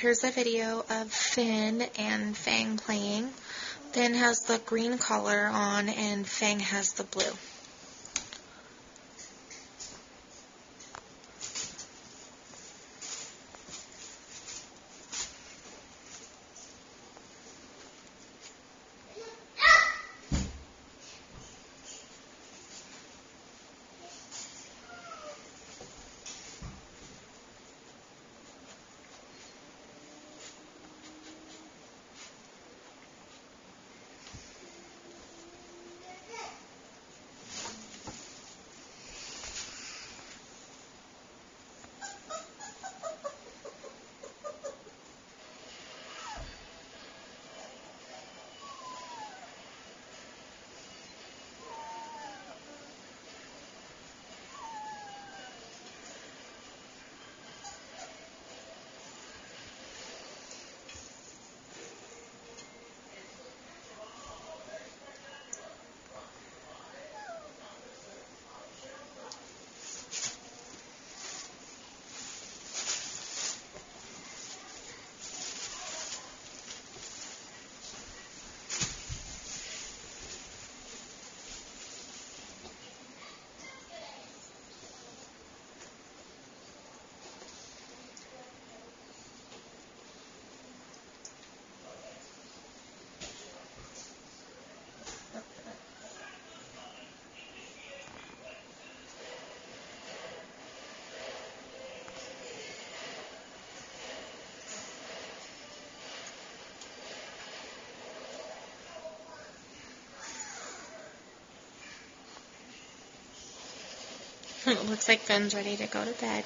Here's a video of Finn and Fang playing. Finn has the green collar on and Fang has the blue. It looks like Ben's ready to go to bed.